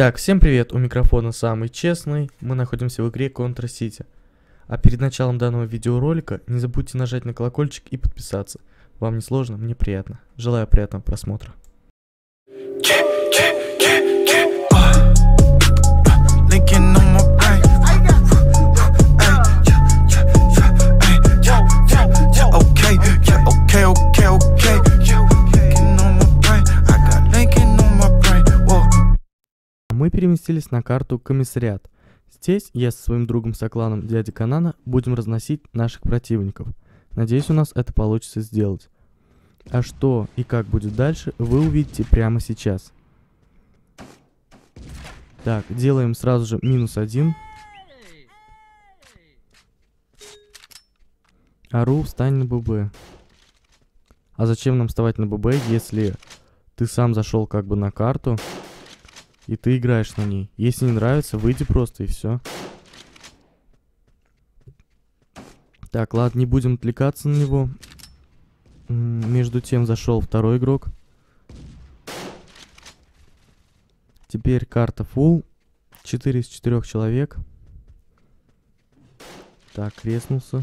Так, всем привет, у микрофона самый честный, мы находимся в игре Contra City. А перед началом данного видеоролика не забудьте нажать на колокольчик и подписаться. Вам не сложно, мне приятно. Желаю приятного просмотра. Мы переместились на карту Комиссариат. Здесь я со своим другом Сокланом дяди Канана будем разносить наших противников. Надеюсь, у нас это получится сделать. А что и как будет дальше, вы увидите прямо сейчас. Так, делаем сразу же минус один. Ару, встань на ББ. А зачем нам вставать на ББ, если ты сам зашел как бы на карту, и ты играешь на ней. Если не нравится, выйди просто и все. Так, ладно, не будем отвлекаться на него. Между тем зашел второй игрок. Теперь карта full. 4 из 4 человек. Так, креснулся.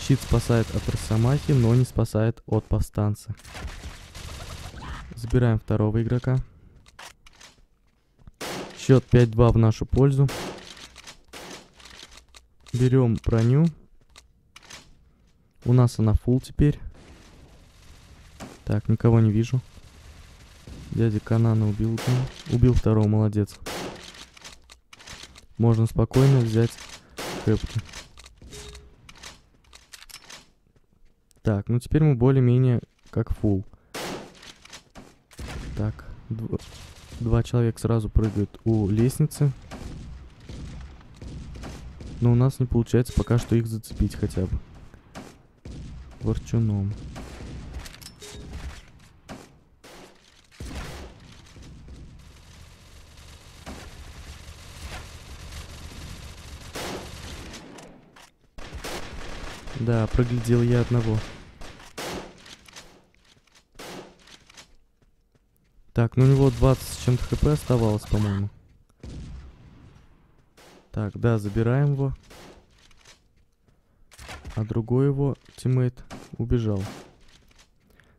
Щит спасает от Росомахи, но не спасает от повстанца. Забираем второго игрока. Счет 5-2 в нашу пользу. Берем броню. У нас она фул теперь. Так, никого не вижу. Дядя Канана убил. Убил второго, молодец. Можно спокойно взять хэпки. Так, ну теперь мы более-менее как фул. Так, Два человека сразу прыгают у лестницы. Но у нас не получается пока что их зацепить хотя бы. Ворчуном. Да, проглядел я одного. Так, ну у него 20 с чем-то хп оставалось, по-моему. Так, да, забираем его. А другой его тиммейт убежал.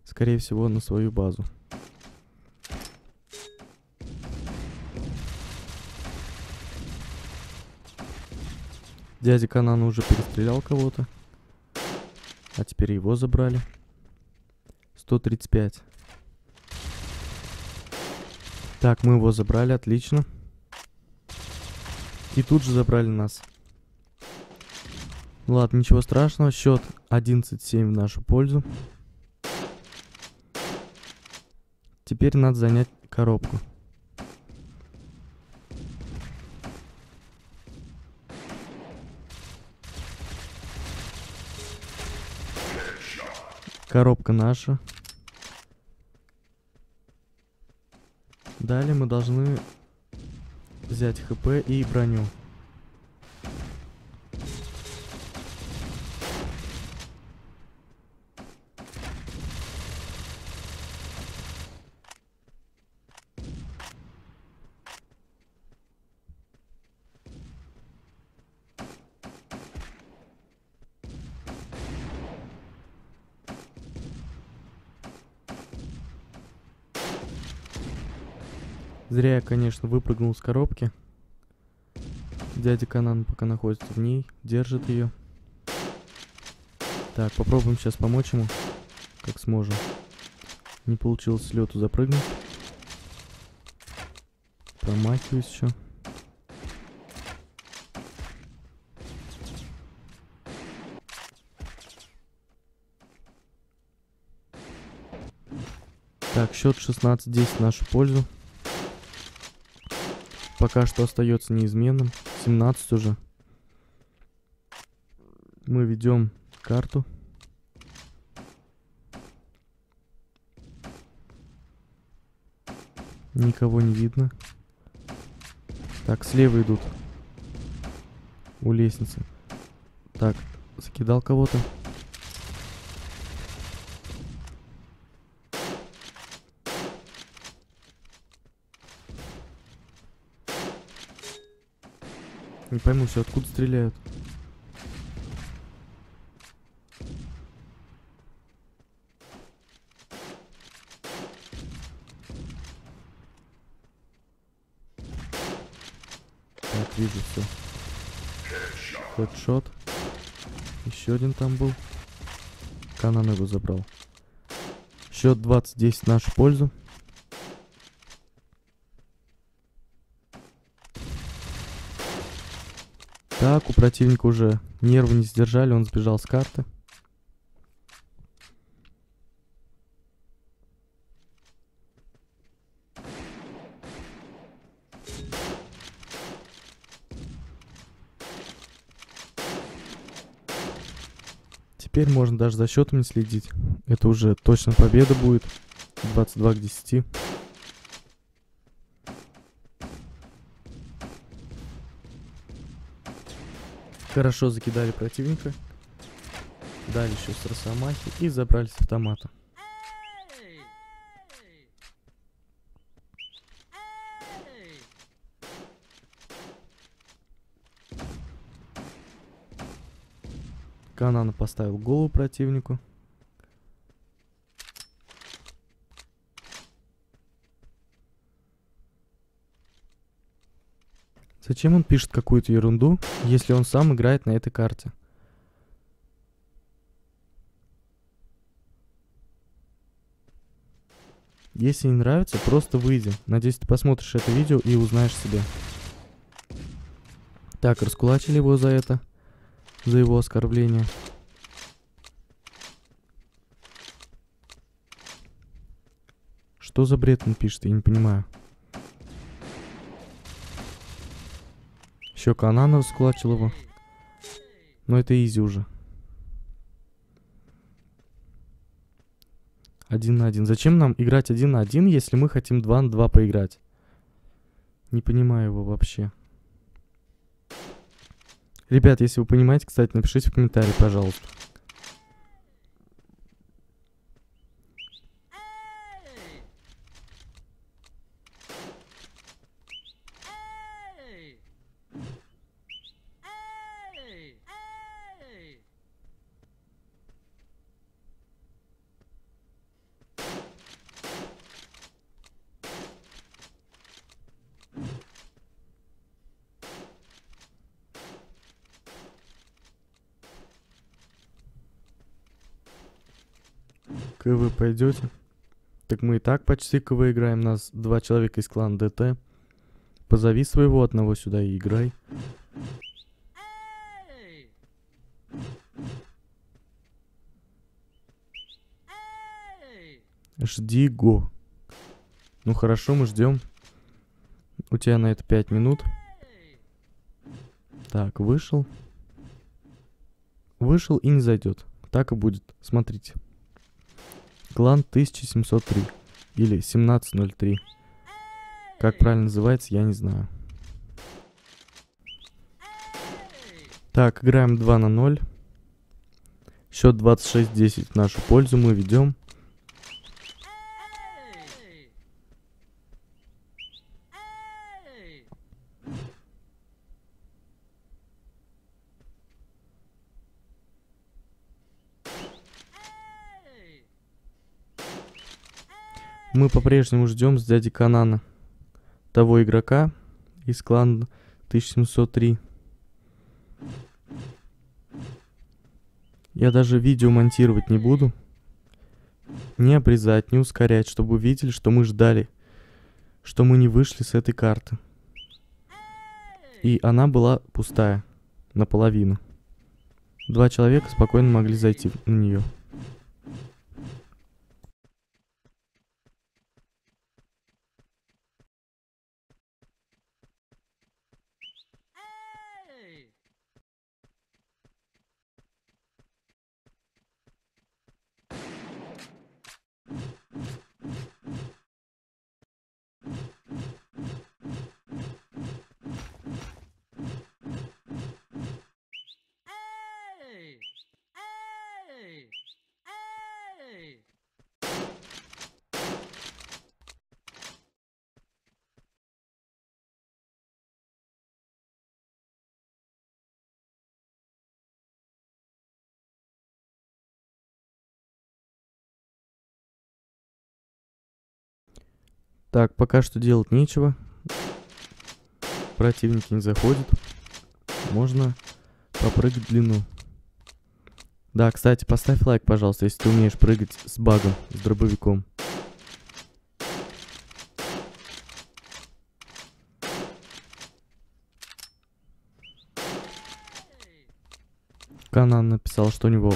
Скорее всего, на свою базу. Дядя Канан уже перестрелял кого-то. А теперь его забрали. 135. Так, мы его забрали, отлично. И тут же забрали нас. Ладно, ничего страшного. Счет 11-7 в нашу пользу. Теперь надо занять коробку. Коробка наша. Далее мы должны взять хп и броню. Зря я, конечно, выпрыгнул с коробки. Дядя Канан пока находится в ней, держит ее. Так, попробуем сейчас помочь ему, как сможем. Не получилось лету запрыгнуть. Промахиваюсь еще. Так, счет 16-10 в нашу пользу. Пока что остается неизменным. 17 уже. Мы ведем карту. Никого не видно. Так, слева идут. У лестницы. Так, закидал кого-то. Не пойму все, откуда стреляют. Так, вижу все. Хедшот. Еще один там был. Канан его забрал. Счет 20-10 в нашу пользу. Так, у противника уже нервы не сдержали, он сбежал с карты. Теперь можно даже за счетом не следить. Это уже точно победа будет. 22 к 10. Хорошо закидали противника. Дали еще с Росомахи и забрали с автомата. Канана поставил голову противнику. Зачем он пишет какую-то ерунду, если он сам играет на этой карте? Если не нравится, просто выйди. Надеюсь, ты посмотришь это видео и узнаешь себя. Так, раскулачили его за это. За его оскорбление. Что за бред он пишет, я не понимаю. Еще Канана раскулачил его. Но это изи уже. Один на один. Зачем нам играть один на один, если мы хотим два на два поиграть? Не понимаю его вообще. Ребят, если вы понимаете, кстати, напишите в комментарии, пожалуйста. КВ пойдете? Так мы и так почти КВ играем. Нас два человека из клана ДТ. Позови своего одного сюда и играй. Жди го. Ну хорошо, мы ждем. У тебя на это 5 минут. Так, вышел. Вышел и не зайдет. Так и будет. Смотрите. Клан 1703 или 1703. Как правильно называется, я не знаю. Так, играем 2 на 0. Счет 26-10 в нашу пользу мы ведем. Мы по-прежнему ждем с дяди Канана того игрока из клана 1703. Я даже видео монтировать не буду. Не обрезать, не ускорять, чтобы вы видели, что мы ждали. Что мы не вышли с этой карты. И она была пустая. Наполовину. Два человека спокойно могли зайти на нее. Так, пока что делать нечего. Противники не заходят. Можно попрыгать длину. Да, кстати, поставь лайк, пожалуйста, если ты умеешь прыгать с багом, с дробовиком. Канан написал, что у него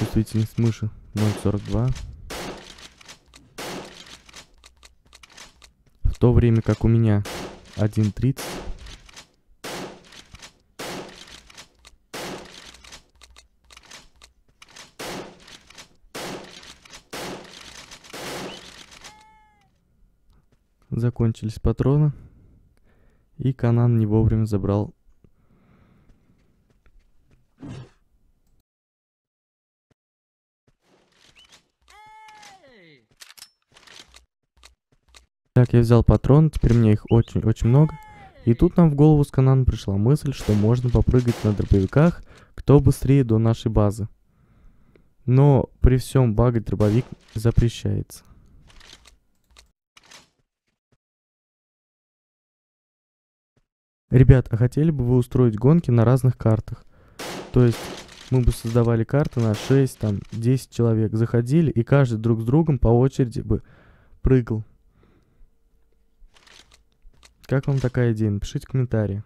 чувствительность мыши 0.42. То время как у меня 1.30. Закончились патроны. И Канан не вовремя забрал Так, я взял патрон, теперь у меня их очень-очень много. И тут нам в голову с Канана пришла мысль, что можно попрыгать на дробовиках, кто быстрее до нашей базы. Но при всем багать дробовик запрещается. Ребят, а хотели бы вы устроить гонки на разных картах? То есть мы бы создавали карты на 6, там, 10 человек, заходили, и каждый друг с другом по очереди бы прыгал. Как вам такая идея? Напишите комментарии.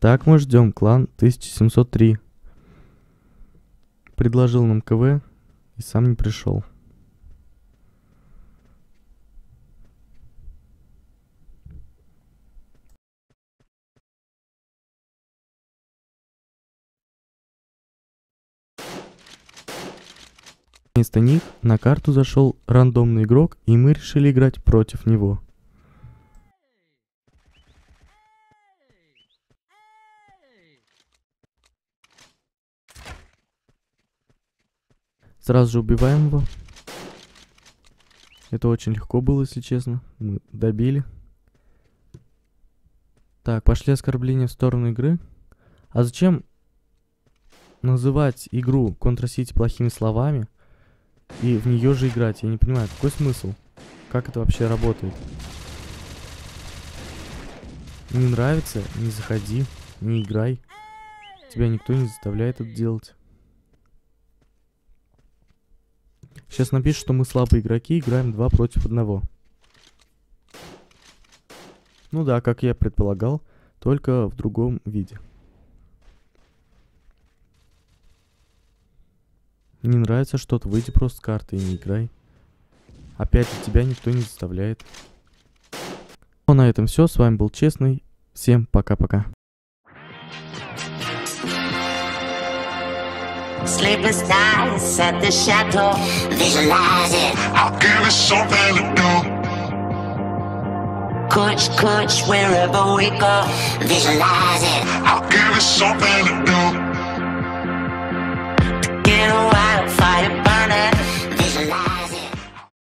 Так мы ждем клан 1703 предложил нам КВ и сам не пришел. Вместо них на карту зашел рандомный игрок, и мы решили играть против него. Сразу же убиваем его. Это очень легко было, если честно. Мы добили. Так, пошли оскорбления в сторону игры. А зачем называть игру Contra City плохими словами и в нее же играть? Я не понимаю, какой смысл? Как это вообще работает? Не нравится? Не заходи, не играй. Тебя никто не заставляет это делать. Сейчас напишет, что мы слабые игроки, играем 2 против 1. Ну да, как я предполагал, только в другом виде. Не нравится что-то, выйди просто с карты и не играй. Опять же, тебя никто не заставляет. Ну, на этом все. С вами был Честный. Всем пока-пока. Sleepless nights at the chateau. Visualize it. I'll give you something to do. Coach, coach, wherever we go. Visualize it. I'll give you something to do. To get a while.